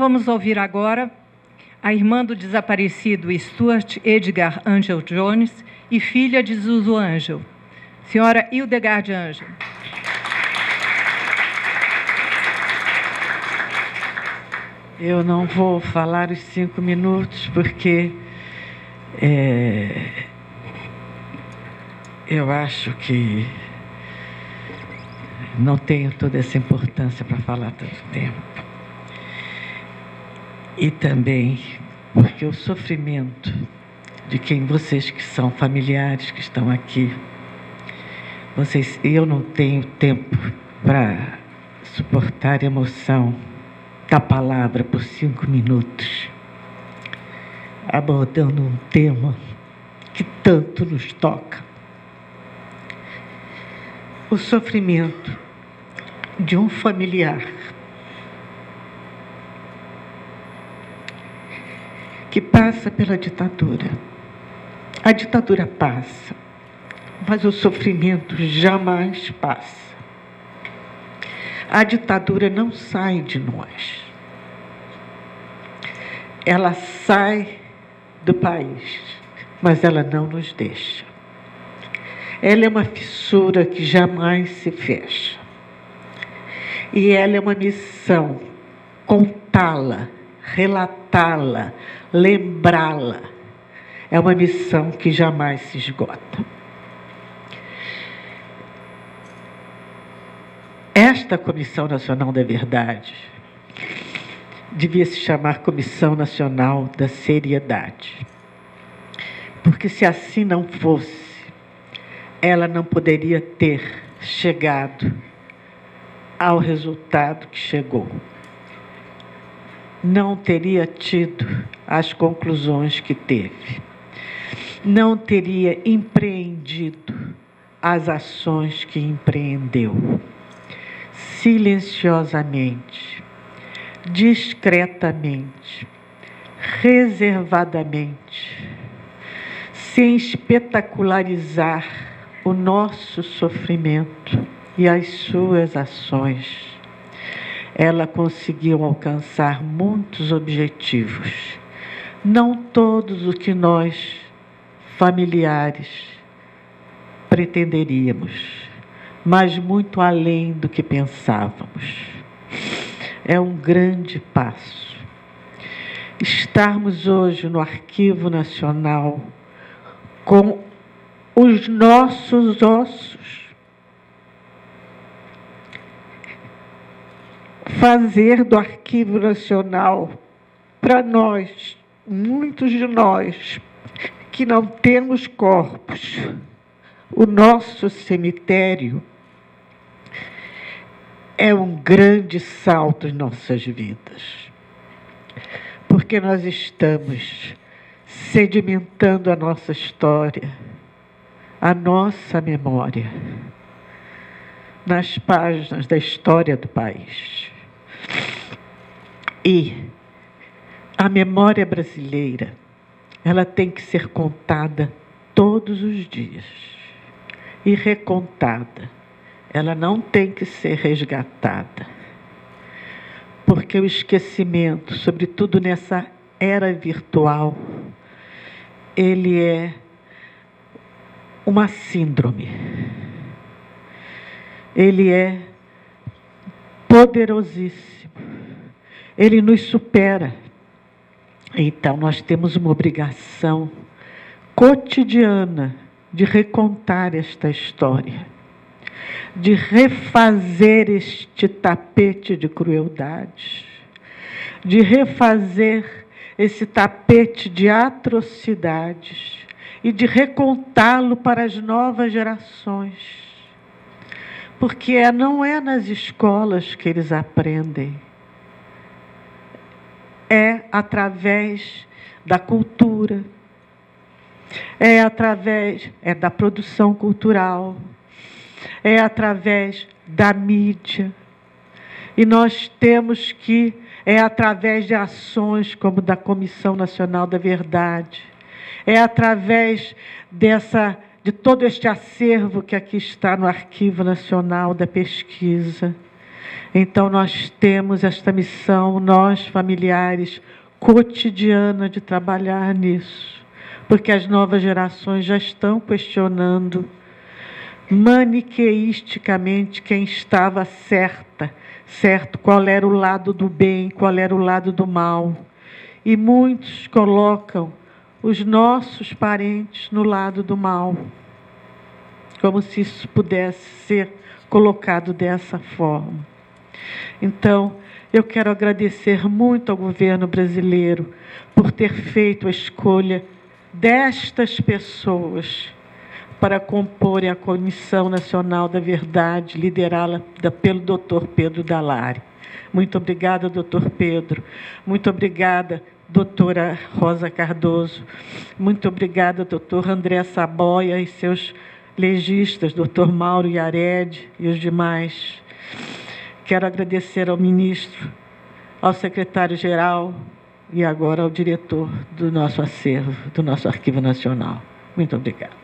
vamos ouvir agora a irmã do desaparecido Stuart Edgar Angel Jones e filha de Zuzu Angel, senhora Hildegard Angel. Eu não vou falar os cinco minutos porque é, eu acho que não tenho toda essa importância para falar tanto tempo. E também porque o sofrimento de quem vocês que são familiares que estão aqui, vocês, eu não tenho tempo para suportar a emoção da palavra por cinco minutos, abordando um tema que tanto nos toca. O sofrimento de um familiar que passa pela ditadura. A ditadura passa, mas o sofrimento jamais passa. A ditadura não sai de nós. Ela sai do país, mas ela não nos deixa. Ela é uma fissura que jamais se fecha. E ela é uma missão contá-la, relatá-la, lembrá-la. É uma missão que jamais se esgota. Esta Comissão Nacional da Verdade devia se chamar Comissão Nacional da Seriedade. Porque se assim não fosse, ela não poderia ter chegado ao resultado que chegou. Não teria tido as conclusões que teve. Não teria empreendido as ações que empreendeu silenciosamente, discretamente, reservadamente, sem espetacularizar o nosso sofrimento e as suas ações. Ela conseguiu alcançar muitos objetivos, não todos o que nós, familiares, pretenderíamos mas muito além do que pensávamos. É um grande passo. Estarmos hoje no Arquivo Nacional com os nossos ossos. Fazer do Arquivo Nacional, para nós, muitos de nós, que não temos corpos, o nosso cemitério é um grande salto em nossas vidas. Porque nós estamos sedimentando a nossa história, a nossa memória, nas páginas da história do país. E a memória brasileira, ela tem que ser contada todos os dias e recontada ela não tem que ser resgatada. Porque o esquecimento, sobretudo nessa era virtual, ele é uma síndrome. Ele é poderosíssimo. Ele nos supera. Então, nós temos uma obrigação cotidiana de recontar esta história de refazer este tapete de crueldade, de refazer esse tapete de atrocidades e de recontá-lo para as novas gerações. Porque é, não é nas escolas que eles aprendem, é através da cultura, é através é da produção cultural, é através da mídia. E nós temos que, é através de ações como da Comissão Nacional da Verdade, é através dessa, de todo este acervo que aqui está no Arquivo Nacional da Pesquisa, Então, nós temos esta missão, nós familiares, cotidiana de trabalhar nisso, porque as novas gerações já estão questionando maniqueisticamente quem estava certa, certo, qual era o lado do bem, qual era o lado do mal. E muitos colocam os nossos parentes no lado do mal, como se isso pudesse ser colocado dessa forma. Então, eu quero agradecer muito ao governo brasileiro por ter feito a escolha destas pessoas para comporem a Comissão Nacional da Verdade, liderada pelo doutor Pedro Dalari. Muito obrigada, doutor Pedro. Muito obrigada, doutora Rosa Cardoso. Muito obrigada, doutor André Saboia e seus legistas, doutor Mauro Yared e os demais. Quero agradecer ao ministro, ao secretário-geral e agora ao diretor do nosso acervo, do nosso Arquivo Nacional. Muito obrigada.